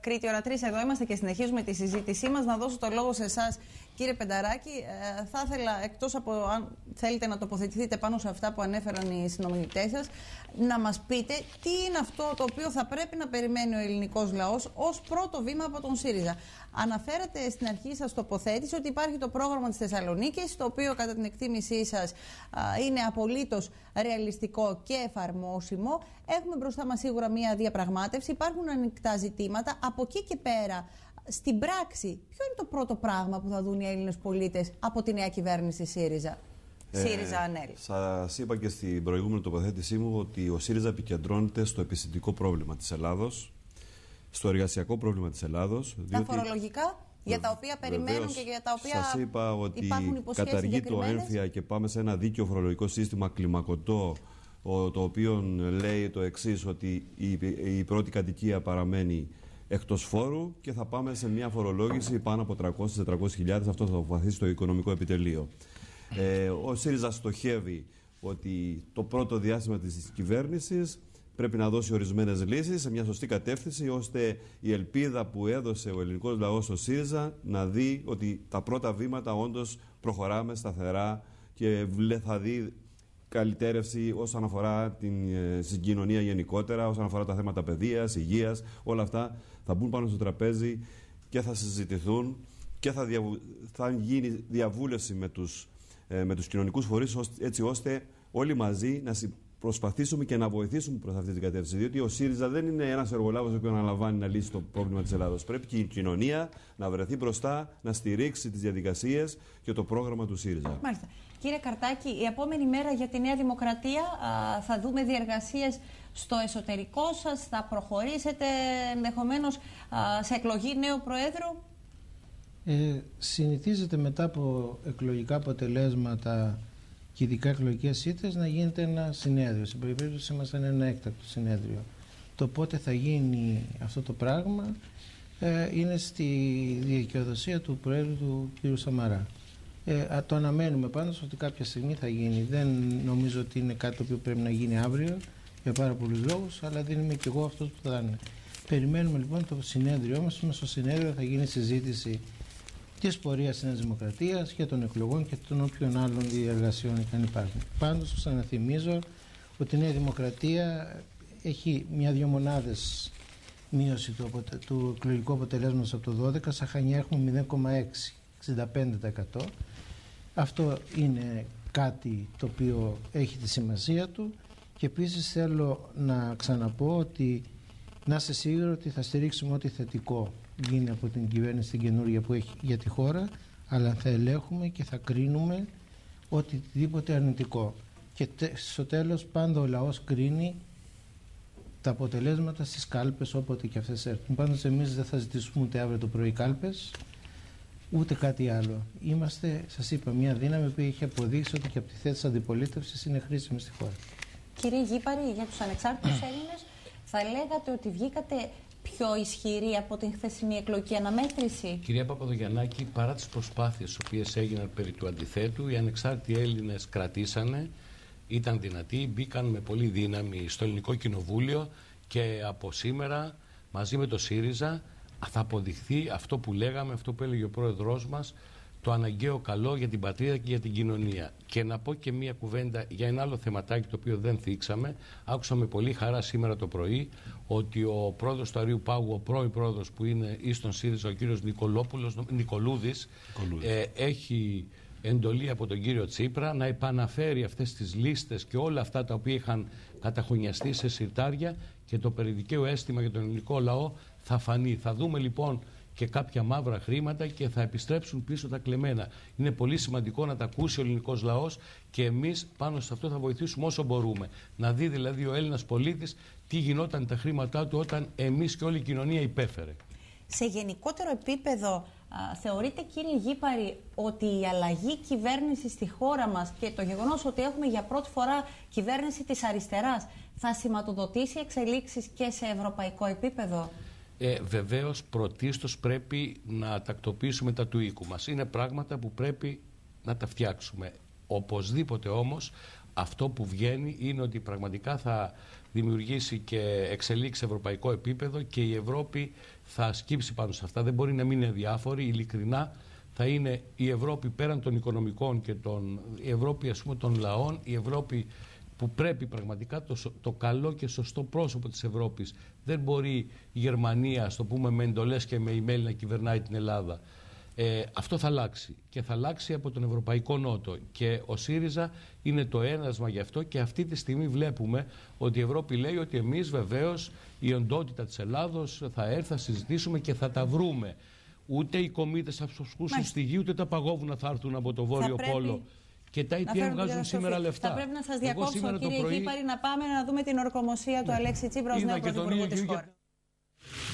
Κρήτη Ορατρής, εδώ είμαστε και συνεχίζουμε τη συζήτησή μας. Να δώσω το λόγο σε εσάς, κύριε Πενταράκη. Ε, θα ήθελα, εκτός από αν θέλετε να τοποθετηθείτε πάνω σε αυτά που ανέφεραν οι συνομιλητές σας, να μας πείτε τι είναι αυτό το οποίο θα πρέπει να περιμένει ο ελληνικός λαός ως πρώτο βήμα από τον ΣΥΡΙΖΑ. Αναφέρατε στην αρχή σας τοποθέτηση ότι υπάρχει το πρόγραμμα της Θεσσαλονίκης, το οποίο κατά την εκτίμησή σας είναι απολύτως ρεαλιστικό και εφαρμόσιμο. Έχουμε μπροστά μας σίγουρα μία διαπραγμάτευση, υπάρχουν ανοιχτά ζητήματα. Από εκεί και πέρα, στην πράξη, ποιο είναι το πρώτο πράγμα που θα δουν οι Έλληνες πολίτες από τη νέα κυβέρνηση ΣΥΡΙΖΑ; Ε, ΣΥΡΙΖΑ ΑΝΕΛ. Σας είπα και στην προηγούμενη τοποθέτησή μου ότι ο ΣΥΡΙΖΑ επικεντρώνεται στο επιστημικό πρόβλημα της Ελλάδος, στο εργασιακό πρόβλημα της Ελλάδος. Τα φορολογικά για τα οποία περιμένουν και για τα οποία Σας είπα ότι καταργεί το έμφυα και πάμε σε ένα δίκαιο φορολογικό σύστημα κλιμακωτό το οποίο λέει το εξής ότι η, η πρώτη κατοικία παραμένει εκτός φόρου και θα πάμε σε μια φορολόγηση πάνω από 300-400 χιλιάδες αυτό θα αποφασίσει το οικονομικό επιτελείο. Ε, ο ΣΥΡΙΖΑ στοχεύει ότι το πρώτο διάστημα της κυβέρνησης πρέπει να δώσει ορισμένες λύσεις σε μια σωστή κατεύθυνση ώστε η ελπίδα που έδωσε ο ελληνικός λαός στο ΣΥΡΙΖΑ να δει ότι τα πρώτα βήματα όντως προχωράμε σταθερά και θα δει καλυτέρευση όσον αφορά την ε, συγκοινωνία γενικότερα, όσον αφορά τα θέματα παιδείας, υγείας, όλα αυτά θα μπουν πάνω στο τραπέζι και θα συζητηθούν και θα, θα γίνει διαβούλευση με τους, ε, με τους κοινωνικούς φορείς έτσι ώστε όλοι μαζί να προσπαθήσουμε και να βοηθήσουμε προς αυτή την κατεύθυνση. Διότι ο ΣΥΡΙΖΑ δεν είναι ένας εργολάβος που αναλαμβάνει να λύσει το πρόβλημα της Ελλάδος. Πρέπει και η κοινωνία να βρεθεί μπροστά, να στηρίξει τις διαδικασίες και το πρόγραμμα του ΣΥΡΙΖΑ. Μάλιστα. Κύριε Καρτάκη, η επόμενη μέρα για τη Νέα Δημοκρατία θα δούμε διεργασίες στο εσωτερικό σας, θα προχωρήσετε ενδεχομένως σε εκλογή νέου Προέδρου; Ε, συνηθίζεται μετά από εκλογικά αποτελέσματα και ειδικά εκλογικές ήττες να γίνεται ένα συνέδριο. Στην περίπτωση μας ήταν ένα έκτακτο συνέδριο. Το πότε θα γίνει αυτό το πράγμα ε, είναι στη δικαιοδοσία του Προέδρου του κ. Σαμαρά. Ε, το αναμένουμε πάντως ότι κάποια στιγμή θα γίνει. Δεν νομίζω ότι είναι κάτι το οποίο πρέπει να γίνει αύριο για πάρα πολλούς λόγους, αλλά δεν είμαι κι εγώ αυτός που θα είναι. Περιμένουμε λοιπόν το συνέδριό μας. Στο συνέδριο θα γίνει συζήτηση της πορείας της Νέας Δημοκρατίας και των εκλογών και των όποιων άλλων διεργασιών αν υπάρχουν. Πάντως, ξαναθυμίζω ότι η Νέα Δημοκρατία έχει μια-δυο μονάδες μείωση του, του εκλογικού αποτελέσματος από το 12, σαν Χανιά έχουμε 0,6, 65%. Αυτό είναι κάτι το οποίο έχει τη σημασία του και επίσης θέλω να ξαναπώ ότι να είστε σίγουροι ότι θα στηρίξουμε ό,τι θετικό γίνει από την κυβέρνηση την καινούργια που έχει για τη χώρα αλλά θα ελέγχουμε και θα κρίνουμε οτιδήποτε αρνητικό και στο τέλος πάντα ο λαός κρίνει τα αποτελέσματα στις κάλπες όποτε και αυτές έρθουν. Πάντως εμείς δεν θα ζητήσουμε ούτε αύριο το πρωί κάλπες ούτε κάτι άλλο. Είμαστε, σας είπα, μια δύναμη που έχει αποδείξει ότι και από τη θέση της αντιπολίτευσης είναι χρήσιμη στη χώρα. Κύριε Γήπαρη, για τους ανεξάρτητους Έλληνες θα λέγατε ότι βγήκατε πιο ισχυρή από την χθεσινή εκλογική αναμέτρηση; Κυρία Παπαδογιαννάκη, παρά τις προσπάθειες οι οποίες έγιναν περί του αντιθέτου, οι ανεξάρτητοι Έλληνες κρατήσανε, ήταν δυνατοί, μπήκαν με πολύ δύναμη στο ελληνικό κοινοβούλιο και από σήμερα μαζί με το ΣΥΡΙΖΑ θα αποδειχθεί αυτό που λέγαμε, αυτό που έλεγε ο πρόεδρός μας, το αναγκαίο καλό για την πατρίδα και για την κοινωνία. Και να πω και μία κουβέντα για ένα άλλο θεματάκι το οποίο δεν θίξαμε. Άκουσα με πολύ χαρά σήμερα το πρωί ότι ο πρόεδρος του Αρίου Πάγου, ο πρώην πρόεδρος που είναι ή στον ΣΥΡΙΖΑ, ο κύριος Νικολούδης, ε, έχει εντολή από τον κύριο Τσίπρα να επαναφέρει αυτές τις λίστες και όλα αυτά τα οποία είχαν καταχωνιαστεί σε συρτάρια και το περιδικαίο αίσθημα για τον ελληνικό λαό θα φανεί. Θα δούμε λοιπόν και κάποια μαύρα χρήματα και θα επιστρέψουν πίσω τα κλεμμένα. Είναι πολύ σημαντικό να τα ακούσει ο ελληνικός λαός και εμείς πάνω σε αυτό θα βοηθήσουμε όσο μπορούμε. Να δει δηλαδή ο Έλληνας πολίτης τι γινόταν τα χρήματά του όταν εμείς και όλη η κοινωνία υπέφερε. Σε γενικότερο επίπεδο, α, θεωρείτε κύριε Γήπαρη ότι η αλλαγή κυβέρνηση στη χώρα μας και το γεγονός ότι έχουμε για πρώτη φορά κυβέρνηση της αριστεράς θα σηματοδοτήσει εξελίξεις και σε ευρωπαϊκό επίπεδο; Ε, Βεβαίως, πρωτίστως πρέπει να τακτοποιήσουμε τα του οίκου μας. Είναι πράγματα που πρέπει να τα φτιάξουμε. Οπωσδήποτε όμως, αυτό που βγαίνει είναι ότι πραγματικά θα δημιουργήσει και εξελίξει ευρωπαϊκό επίπεδο και η Ευρώπη θα σκύψει πάνω σε αυτά. Δεν μπορεί να μην είναι διάφορη. Ειλικρινά θα είναι η Ευρώπη πέραν των οικονομικών και των, η Ευρώπη ας πούμε των λαών, η Ευρώπη που πρέπει πραγματικά το, το καλό και σωστό πρόσωπο της Ευρώπης. Δεν μπορεί η Γερμανία, στο πούμε με εντολές και με email να κυβερνάει την Ελλάδα. Ε, αυτό θα αλλάξει και θα αλλάξει από τον Ευρωπαϊκό Νότο και ο ΣΥΡΙΖΑ είναι το ένασμα γι' αυτό και αυτή τη στιγμή βλέπουμε ότι η Ευρώπη λέει ότι εμείς βεβαίως η οντότητα της Ελλάδος θα έρθει, θα συζητήσουμε και θα τα βρούμε. Ούτε οι κομίτες θα ψωσκούσουν στη γη, ούτε τα παγόβουνα θα έρθουν από το Βόρειο Πόλο. Και τα ATM βγάζουν σήμερα λεφτά. Θα πρέπει να σας διακόψω, κύριε πρωί... Γήπαρη, να πάμε να δούμε την ορκομοσία του ναι. Αλέξη Τσίπρας ω νέο πρωθυπουργό της χώρας.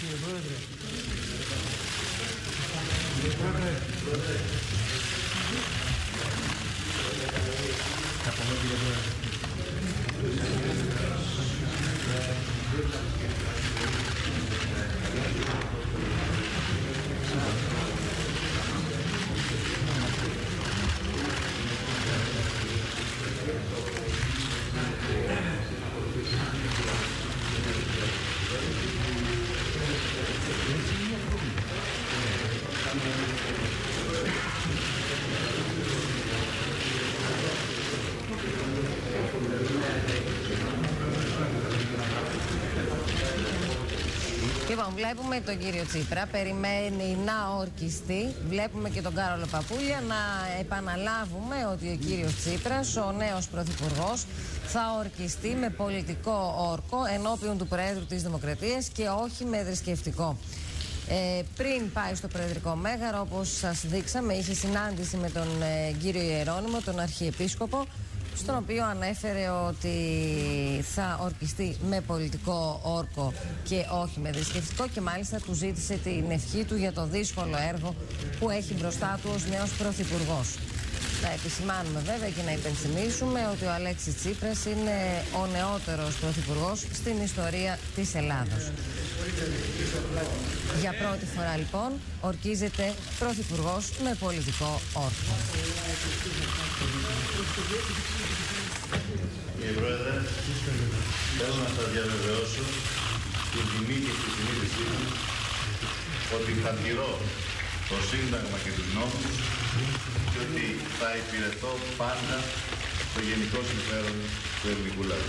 Κύριε Πρόεδρε, βλέπουμε τον κύριο Τσίπρα, περιμένει να ορκιστεί. Βλέπουμε και τον Κάρολο Παπούλια να επαναλάβουμε ότι ο κύριος Τσίπρας, ο νέος πρωθυπουργός, θα ορκιστεί με πολιτικό όρκο ενώπιον του Προέδρου της Δημοκρατίας και όχι με θρησκευτικό. Ε, πριν πάει στο Προεδρικό Μέγαρο, όπως σας δείξαμε, είχε συνάντηση με τον ε, κύριο Ιερώνυμο, τον Αρχιεπίσκοπο, στον οποίο ανέφερε ότι θα ορκιστεί με πολιτικό όρκο και όχι με θρησκευτικό και μάλιστα του ζήτησε την ευχή του για το δύσκολο έργο που έχει μπροστά του ως νέος πρωθυπουργός. Να επισημάνουμε βέβαια και να υπενθυμίσουμε ότι ο Αλέξης Τσίπρας είναι ο νεότερος πρωθυπουργός στην ιστορία της Ελλάδος. Για πρώτη φορά λοιπόν ορκίζεται πρωθυπουργός με πολιτικό όρκο. Κύριε Πρόεδρε, θέλω να σας διαβεβαιώσω την τιμή και τη συνείδησή μου ότι θα τηρώ το Σύνταγμα και τους νόμους και ότι θα υπηρετώ πάντα το γενικό συμφέρον του ελληνικού λαού.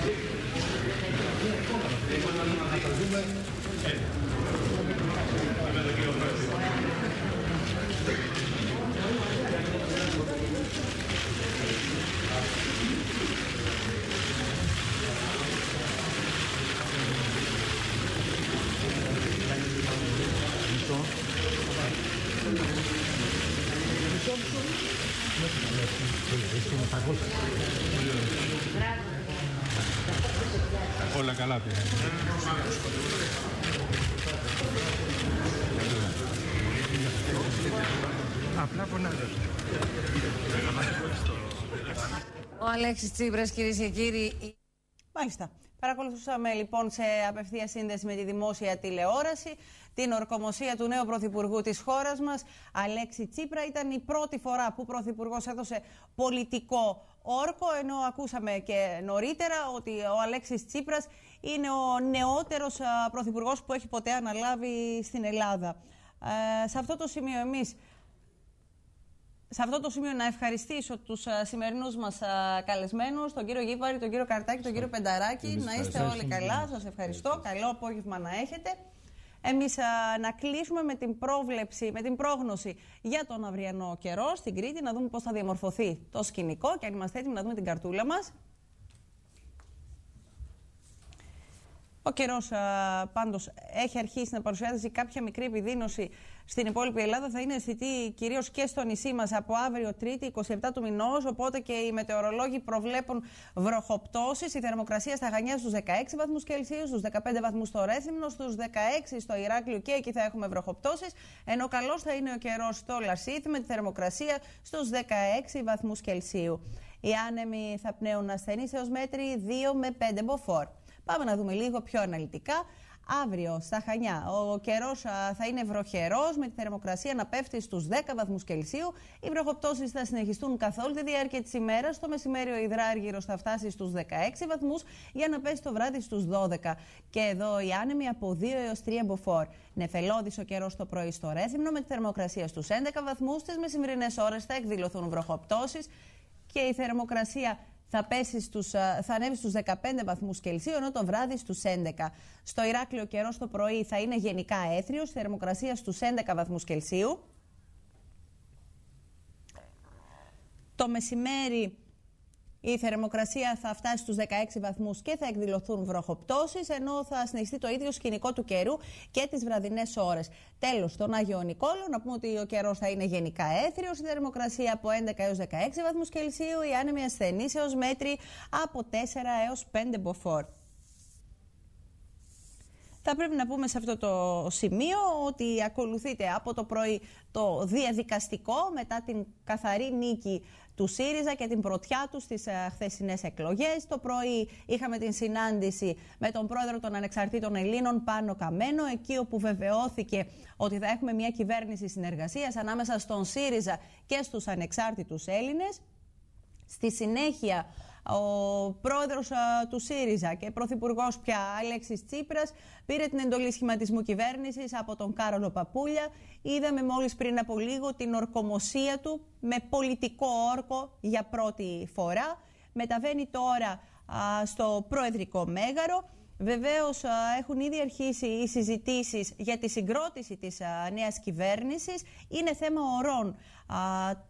Thank you. Όλα καλά πήγαν. Απλά φωνάζετε. Ο Αλέξης Τσίπρας, κυρίες και κύριοι. Μάλιστα. Παρακολουθούσαμε λοιπόν σε απευθεία σύνδεση με τη δημόσια τηλεόραση την ορκομοσία του νέου Πρωθυπουργού της χώρας μας, Αλέξη Τσίπρα. Ήταν η πρώτη φορά που ο Πρωθυπουργός έδωσε πολιτικό όρκο, ενώ ακούσαμε και νωρίτερα ότι ο Αλέξης Τσίπρας είναι ο νεότερος Πρωθυπουργός που έχει ποτέ αναλάβει στην Ελλάδα. Ε, σε αυτό το σημείο εμείς σε αυτό το σημείο να ευχαριστήσω τους σημερινούς μας καλεσμένους, τον κύριο Γίβαρη, τον κύριο Καρτάκη, τον κύριο Πενταράκη. Να είστε όλοι καλά. Σας ευχαριστώ. Καλό απόγευμα να έχετε. Εμείς να κλείσουμε με την πρόβλεψη, με την πρόγνωση για τον αυριανό καιρό στην Κρήτη, να δούμε πώς θα διαμορφωθεί το σκηνικό και αν είμαστε έτοιμοι να δούμε την καρτούλα μας. Ο καιρός πάντως έχει αρχίσει να παρουσιάζει κάποια μικρή επιδείνωση στην υπόλοιπη Ελλάδα. Θα είναι αισθητή κυρίως και στο νησί μας από αύριο Τρίτη, 27 του μηνός. Οπότε και οι μετεωρολόγοι προβλέπουν βροχοπτώσεις. Η θερμοκρασία στα Χανιά στους 16 βαθμούς Κελσίου, στους 15 βαθμούς στο Ρέθυμνο, στους 16 στο Ηράκλειο και εκεί θα έχουμε βροχοπτώσεις. Ενώ καλό θα είναι ο καιρός στο Λαρσίθ με τη θερμοκρασία στους 16 βαθμούς Κελσίου. Οι άνεμοι θα πνέουν ασθενείς έως μέτρη 2 με 5 μποφόρ. Πάμε να δούμε λίγο πιο αναλυτικά. Αύριο στα Χανιά ο καιρός θα είναι βροχερός με τη θερμοκρασία να πέφτει στους 10 βαθμούς Κελσίου. Οι βροχοπτώσεις θα συνεχιστούν καθ' όλη τη διάρκεια της ημέρας. Στο μεσημέρι ο υδράργυρος θα φτάσει στους 16 βαθμούς για να πέσει το βράδυ στους 12. Και εδώ οι άνεμοι από 2 έως 3 μποφόρ. Νεφελώδης ο καιρός το πρωί στο Ρέθυμνο με τη θερμοκρασία στους 11 βαθμούς. Στις μεσημερινέ ώρες θα εκδηλωθούν βροχοπτώσεις και η θερμοκρασία θα, πέσει στους, θα ανέβει στους 15 βαθμούς Κελσίου, ενώ το βράδυ στους 11. Στο Ηράκλειο καιρός το πρωί θα είναι γενικά έθριος, θερμοκρασία στους 11 βαθμούς Κελσίου. Το μεσημέρι η θερμοκρασία θα φτάσει στους 16 βαθμούς και θα εκδηλωθούν βροχοπτώσεις, ενώ θα συνεχιστεί το ίδιο σκηνικό του καιρού και τις βραδινές ώρες. Τέλος, στον Άγιο Νικόλο, να πούμε ότι ο καιρός θα είναι γενικά έθριος, η θερμοκρασία από 11 έως 16 βαθμούς Κελσίου, η άνεμη ασθενής έως μέτρη από 4 έως 5 μποφόρ. Θα πρέπει να πούμε σε αυτό το σημείο ότι ακολουθείται από το πρωί το διαδικαστικό μετά την καθαρή νίκη του ΣΥΡΙΖΑ και την πρωτιά του στις ε, χθεσινές εκλογές. Το πρωί είχαμε την συνάντηση με τον πρόεδρο των Ανεξαρτήτων Ελλήνων Πάνο Καμένο, εκεί όπου βεβαιώθηκε ότι θα έχουμε μια κυβέρνηση συνεργασίας ανάμεσα στον ΣΥΡΙΖΑ και στους ανεξάρτητους Έλληνες. Στη συνέχεια ο πρόεδρος του ΣΥΡΙΖΑ και πρωθυπουργός πια Αλέξης Τσίπρας πήρε την εντολή σχηματισμού κυβέρνησης από τον Κάρολο Παπούλια. Είδαμε μόλις πριν από λίγο την ορκομοσία του με πολιτικό όρκο για πρώτη φορά. Μεταβαίνει τώρα στο προεδρικό μέγαρο. Βεβαίως έχουν ήδη αρχίσει οι συζητήσεις για τη συγκρότηση της νέας κυβέρνησης. Είναι θέμα ορών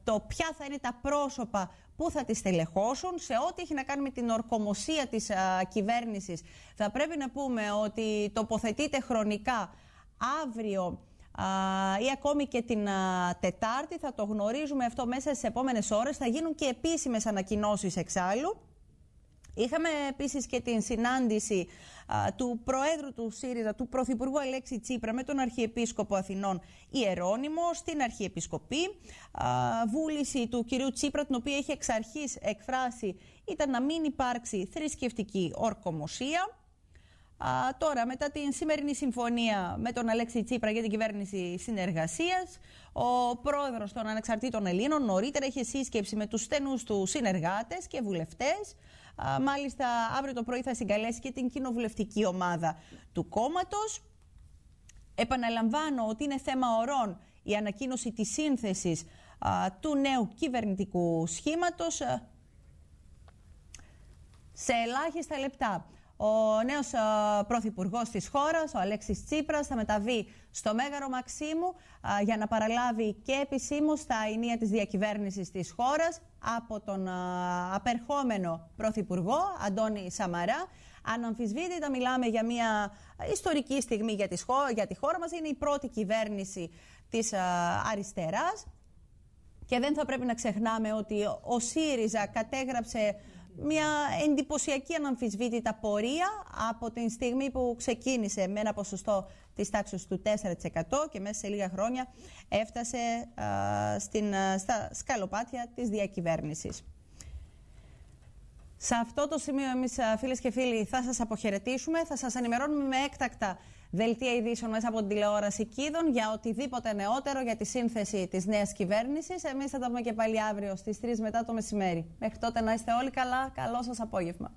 το ποια θα είναι τα πρόσωπα που θα τις τελεχώσουν σε ό,τι έχει να κάνει με την ορκομοσία της α, κυβέρνησης. Θα πρέπει να πούμε ότι τοποθετείται χρονικά αύριο ή ακόμη και την Τετάρτη. Θα το γνωρίζουμε αυτό μέσα στις επόμενες ώρες. Θα γίνουν και επίσημες ανακοινώσεις εξάλλου. Είχαμε επίσης και την συνάντηση του Προέδρου του ΣΥΡΙΖΑ, του Πρωθυπουργού Αλέξη Τσίπρα με τον Αρχιεπίσκοπο Αθηνών Ιερώνυμο στην Αρχιεπισκοπή. Α, βούληση του κυρίου Τσίπρα, την οποία είχε εξ αρχής εκφράσει, ήταν να μην υπάρξει θρησκευτική ορκομοσία. Α, τώρα, μετά την σημερινή συμφωνία με τον Αλέξη Τσίπρα για την κυβέρνηση συνεργασίας, ο πρόεδρος των Ανεξαρτήτων Ελλήνων νωρίτερα είχε σύσκεψη με τους στενούς του συνεργάτες και βουλευτές. Μάλιστα, αύριο το πρωί θα συγκαλέσει και την κοινοβουλευτική ομάδα του κόμματος. Επαναλαμβάνω ότι είναι θέμα ορών η ανακοίνωση της σύνθεσης του νέου κυβερνητικού σχήματος σε ελάχιστα λεπτά. Ο νέος πρωθυπουργός της χώρας, ο Αλέξης Τσίπρας, θα μεταβεί στο Μέγαρο Μαξίμου για να παραλάβει και επισήμως τα ενία της διακυβέρνησης της χώρας από τον απερχόμενο πρωθυπουργό Αντώνη Σαμαρά. Αναμφισβήτητα μιλάμε για μια ιστορική στιγμή για, για τη χώρα μας. Είναι η πρώτη κυβέρνηση της αριστεράς. Και δεν θα πρέπει να ξεχνάμε ότι ο ΣΥΡΙΖΑ κατέγραψε μια εντυπωσιακή αναμφισβήτητα πορεία από την στιγμή που ξεκίνησε με ένα ποσοστό της τάξης του 4% και μέσα σε λίγα χρόνια έφτασε στην, στα σκαλοπάτια της διακυβέρνησης. Σε αυτό το σημείο εμείς φίλες και φίλοι θα σας αποχαιρετήσουμε, θα σας ενημερώνουμε με έκτακτα δελτία ειδήσεων μέσα από την τηλεόραση Κίδων για οτιδήποτε νεότερο για τη σύνθεση της νέας κυβέρνησης. Εμείς θα τα πούμε και πάλι αύριο στις 3 μετά το μεσημέρι. Μέχρι τότε να είστε όλοι καλά. Καλό σας απόγευμα.